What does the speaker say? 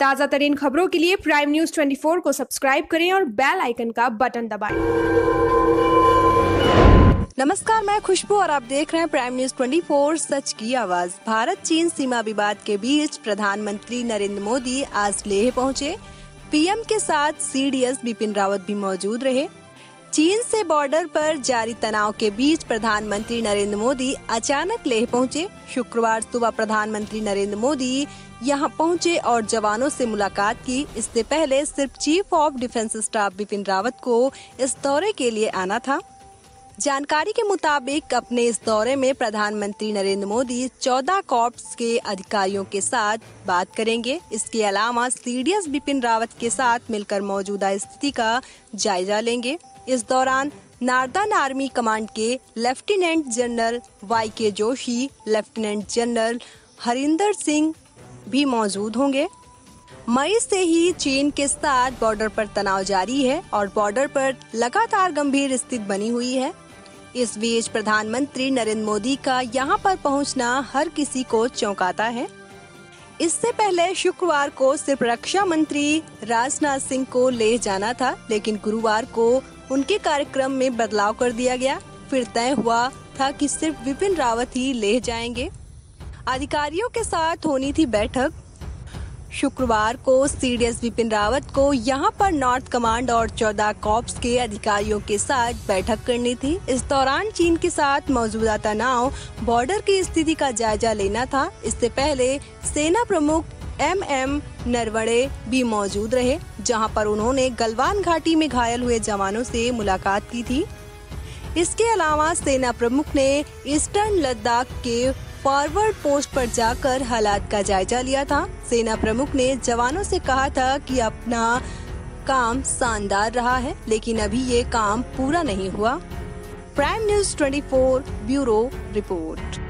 ताज़ा तरीन खबरों के लिए प्राइम न्यूज़ 24 को सब्सक्राइब करें और बेल आइकन का बटन दबाएँ। नमस्कार, मैं खुशबू और आप देख रहे हैं प्राइम न्यूज़ 24 सच की आवाज़। भारत, चीन सीमा विवाद के बीच प्रधानमंत्री नरेंद्र मोदी आज लेह पहुँचे। पीएम के साथ सीडीएस बिपिन रावत भी मौजूद रहे। चीन से बॉर्डर पर जारी तनाव के बीच प्रधानमंत्री नरेंद्र मोदी अचानक लेह पहुँचे। शुक्रवार सुबह प्रधानमंत्री नरेंद्र मोदी यहाँ पहुँचे और जवानों से मुलाकात की। इससे पहले सिर्फ़ chief of defence staff Bipin Rawat को इस दौरे के लिए आना था। जानकारी के मुताबिक अपने इस दौरे में प्रधानमंत्री नरेंद्र मोदी 14 कॉर्प्स के अधिकारियों के साथ बात करेंगे। इसके अलावा सीडीएस बिपिन रावत के साथ मिलकर मौजूदा स्थिति का जायजा लेंगे। इस दौरान नार्दर्न आर्मी कमांड के lieutenant general Y K Joshi, lieutenant general Harinder Singh भी मौजूद होंगे। मई से ही चीन के साथ बॉर्डर पर तनाव जारी है और बॉर्डर पर लगातार गंभीर स्थिति बनी हुई है। इस बीच प्रधानमंत्री नरेंद्र मोदी का यहाँ पर पहुँचना हर किसी को चौंकाता है। इससे पहले शुक्रवार को सिर्फ़ रक्षा मंत्री राजनाथ सिंह को ले जाना था, लेकिन गुरुवार को उनके कार्यक्रम में बदलाव कर दिया गया। फिर तय हुआ था कि सिर्फ़ विपिन रावत ही ले जाएँगे। अधिकारियों के साथ होनी थी बैठक। शुक्रवार को सीडीएस बिपिन रावत को यहाँ पर नॉर्थ कमांड और चौदह कॉप्स के अधिकारियों के साथ बैठक करनी थी। इस दौरान चीन के साथ मौजूदा तनाव, बॉर्डर की स्थिति का जायजा लेना था। इससे पहले सेना प्रमुख एम एम नरवड़े भी मौजूद रहे, जहाँ पर उन्होंने गलवान घाटी में घायल हुए जवानों से मुलाकात की थी। इसके अलावा सेना प्रमुख ने ईस्टर्न लद्दाख के फॉरवर्ड पोस्ट पर जाकर हालात का जायजा लिया था। सेना प्रमुख ने जवानों से कहा था कि अपना काम शानदार रहा है, लेकिन अभी ये काम पूरा नहीं हुआ। Prime news 24 bureau report.